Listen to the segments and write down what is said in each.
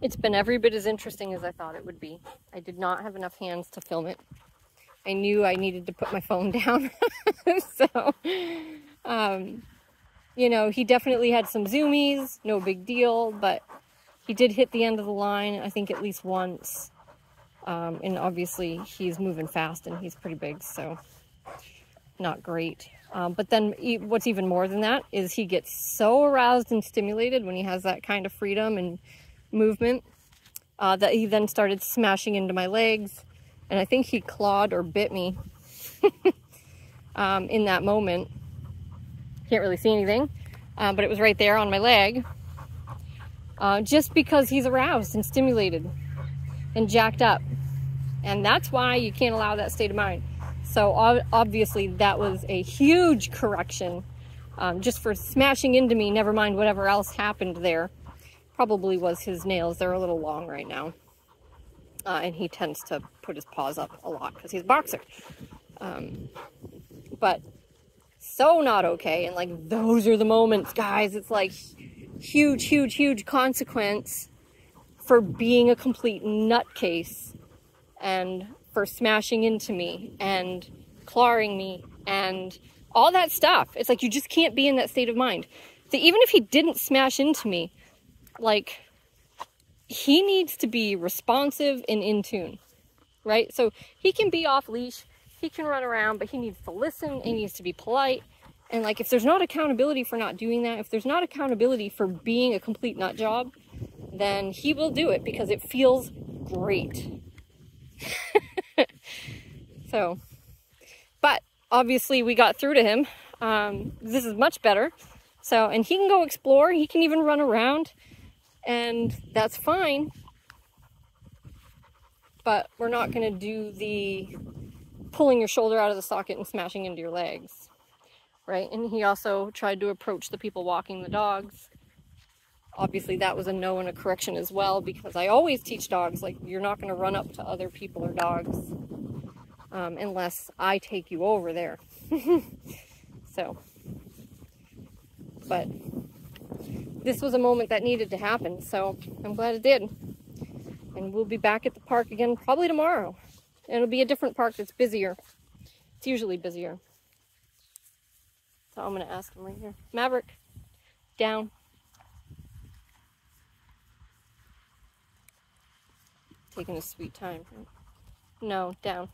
It's been every bit as interesting as I thought it would be. I did not have enough hands to film it. I knew I needed to put my phone down. so, um, you know, he definitely had some zoomies, no big deal, but he did hit the end of the line, I think at least once. Um, and obviously he's moving fast and he's pretty big, so not great. Um, but then what's even more than that is he gets so aroused and stimulated when he has that kind of freedom and movement uh, that he then started smashing into my legs. And I think he clawed or bit me um, in that moment. Can't really see anything, uh, but it was right there on my leg. Uh, just because he's aroused and stimulated and jacked up. And that's why you can't allow that state of mind. So obviously that was a huge correction um, just for smashing into me, never mind whatever else happened there. Probably was his nails. They're a little long right now. Uh, and he tends to put his paws up a lot because he's a boxer. Um, but so not okay. And like, those are the moments, guys. It's like huge, huge, huge consequence for being a complete nutcase and for smashing into me and clawing me and all that stuff. It's like you just can't be in that state of mind. So even if he didn't smash into me, like he needs to be responsive and in tune, right? So he can be off leash, he can run around, but he needs to listen, he needs to be polite. And like if there's not accountability for not doing that, if there's not accountability for being a complete nut job, then he will do it because it feels great. so, but obviously we got through to him. Um, this is much better. So, and he can go explore. He can even run around and that's fine. But we're not going to do the pulling your shoulder out of the socket and smashing into your legs. Right? And he also tried to approach the people walking the dogs obviously that was a no and a correction as well because I always teach dogs like you're not going to run up to other people or dogs um, unless I take you over there. so, but this was a moment that needed to happen, so I'm glad it did. And we'll be back at the park again probably tomorrow. It'll be a different park that's busier. It's usually busier. So I'm going to ask him right here. Maverick, down. taking a sweet time. No, down.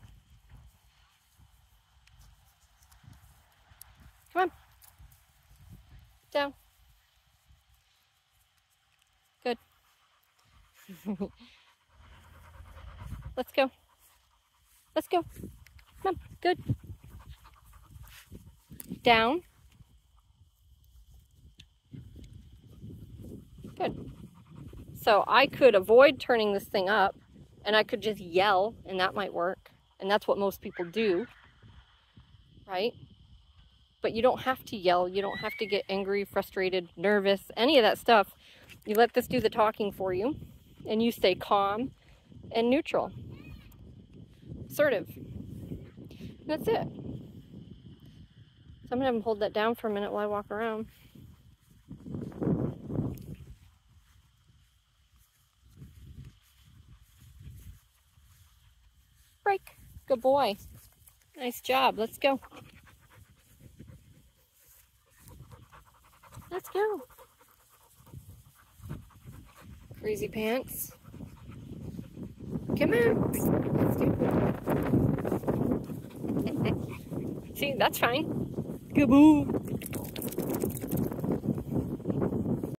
Come on. Down. Let's go. Let's go. Come on. Good. Down. Good. So I could avoid turning this thing up and I could just yell and that might work. And that's what most people do, right? But you don't have to yell. You don't have to get angry, frustrated, nervous, any of that stuff. You let this do the talking for you and you stay calm and neutral. Assertive. That's it. So I'm to have him hold that down for a minute while I walk around. break. Good boy. Nice job. Let's go. Let's go. Crazy pants. Come on. See, that's fine. Boo.